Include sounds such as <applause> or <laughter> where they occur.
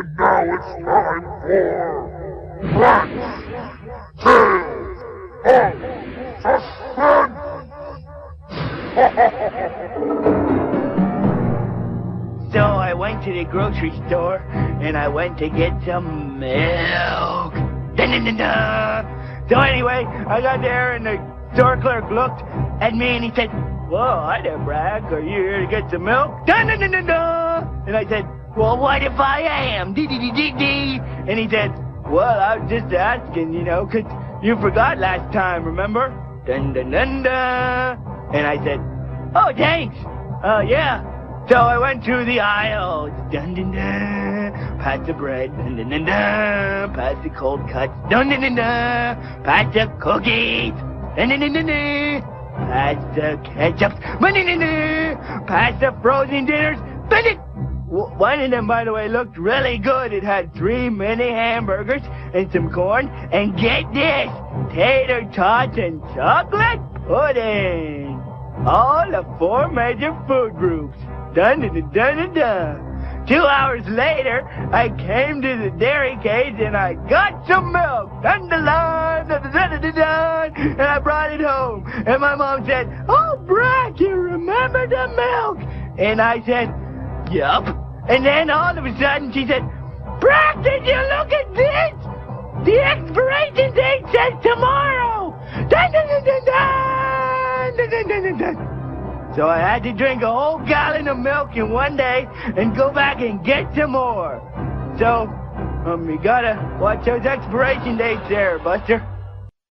And now it's time for Brak's, Tales of Suspense! <laughs> So I went to the grocery store and I went to get some milk. Dun, dun, dun. So anyway, I got there and the store clerk looked at me and he said, Whoa, hi there, Brak. Are you here to get some milk? And I said, Well, what if I am? Dee, dee, dee, dee, dee. And he said, Well, I was just asking, you know, 'cause you forgot last time, remember? Dun, dun, dun, dun. And I said, Oh, thanks. Oh, yeah. So I went through the aisles. Dun, dun, dun. Past the bread. Dun, dun, dun, dun. Past the cold cuts. Dun, dun, dun, dun. Past the cookies. Dun, dun, dun, dun, dun. Past the ketchup. Dun, dun, dun, dun. Past the frozen dinners. Dun, dun. One of them, by the way, looked really good. It had three mini hamburgers and some corn. And get this, tater tots and chocolate pudding. All the four major food groups. Dun dun dun dun dun. Two hours later, I came to the dairy cage and I got some milk. Dun dun dun dun dun dun dun. And I brought it home. And my mom said, "Oh, Brak, you remember the milk?" And I said, Yep. And then all of a sudden she said, Brak, did you look at this? The expiration date says tomorrow. Dun, dun, dun, so I had to drink a whole gallon of milk in one day and go back and get some more. So, um, you gotta watch those expiration dates there, Buster.